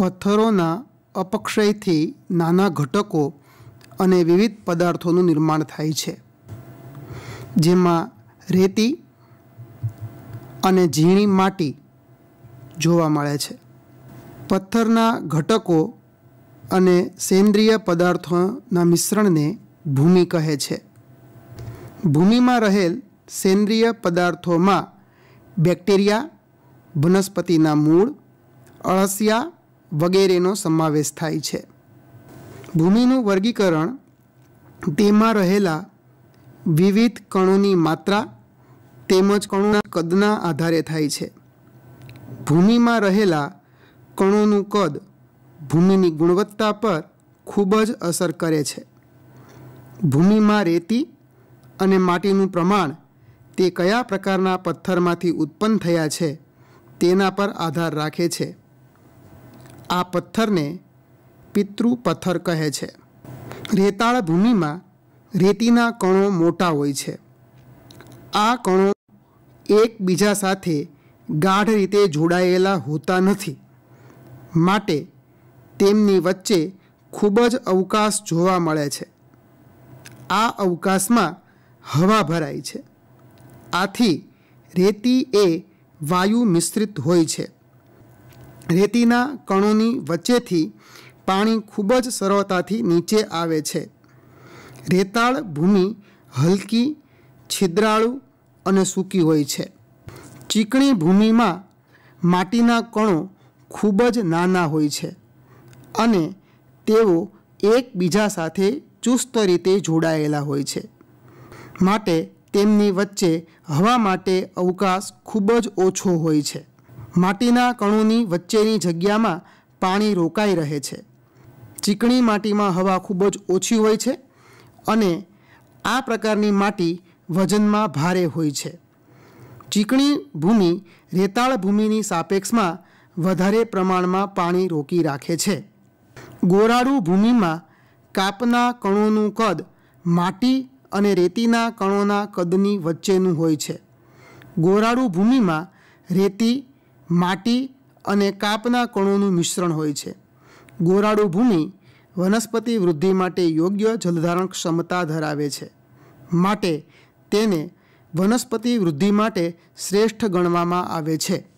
પથ્થરોના અપક્ષયથી નાના ઘટકો અને વિવિધ પદાર્થોનું નિર્માણ થાય છે. જેમાં રેતી અને ઝીણી માટી જોવા મળે છે. પથ્થરના ઘટકો અને સેન્દ્રિય પદાર્થોના મિશ્રણને ભૂમિ કહે છે. ભૂમિમાં રહેલ સેન્દ્રિય પદાર્થોમાં બેક્ટેરિયા, વનસ્પતિના મૂળ, અળસિયા વગેરેનો સમાવેશ થાય છે. ભૂમિનું વર્ગીકરણ તેમાં રહેલા વિવિધ કણોની માત્રા તેમજ કણોના કદના આધારે થાય છે. ભૂમિમાં રહેલા કણોનું કદ ભૂમિની ગુણવત્તા પર ખૂબ જ અસર કરે છે. ભૂમિમાં રેતી અને માટીનું પ્રમાણ તે કયા પ્રકારના પથ્થરમાંથી ઉત્પન્ન થયા છે તેના પર આધાર રાખે છે. આ પથ્થરને પિતૃ પથ્થર કહે છે. રેતાળ ભૂમિમાં રેતીના કણો મોટા હોય છે. આ કણો એકબીજા સાથે ગાઢ રીતે જોડાયેલા હોતા નથી. માટે તેમની વચ્ચે ખૂબ જ અવકાશ જોવા મળે છે. આ અવકાશમાં હવા ભરાય છે. આથી રેતી એ વાયુ મિશ્રિત હોય છે. રેતીના કણોની વચ્ચેથી પાણી ખૂબ જ સરળતાથી નીચે આવે છે. રેતાળ ભૂમિ હલકી, છિદ્રાળુ અને સૂકી હોય છે. ચીકણી ભૂમિમાં માટીના કણો ખૂબ જ નાના હોય છે અને તેઓ એકબીજા સાથે ચુસ્ત રીતે જોડાયેલા હોય છે. માટે તેમની વચ્ચે હવા માટે અવકાશ ખૂબ જ ઓછો હોય છે. માટીના કણોની વચ્ચેની જગ્યામાં પાણી રોકાઈ રહે છે. ચીકણી માટીમાં હવા ખૂબ જ ઓછી હોય છે અને આ પ્રકારની માટી વજનમાં ભારે હોય છે. ચીકણી ભૂમિ રેતાળ ભૂમિની સાપેક્ષમાં વધારે પ્રમાણમાં પાણી રોકી રાખે છે. ગોરાળુ ભૂમિમાં કાપના કણોનું કદ માટી અને રેતીના કણોના કદની વચ્ચેનું હોય છે. ગોરાળુ ભૂમિમાં રેતી માટી અને કાપના કણોનું મિશ્રણ હોય છે. ગોરાળુ ભૂમિ વનસ્પતિ વૃદ્ધિ માટે યોગ્ય જલધારણ ક્ષમતા ધરાવે છે. માટે તેને વનસ્પતિ વૃદ્ધિ માટે શ્રેષ્ઠ ગણવામાં આવે છે.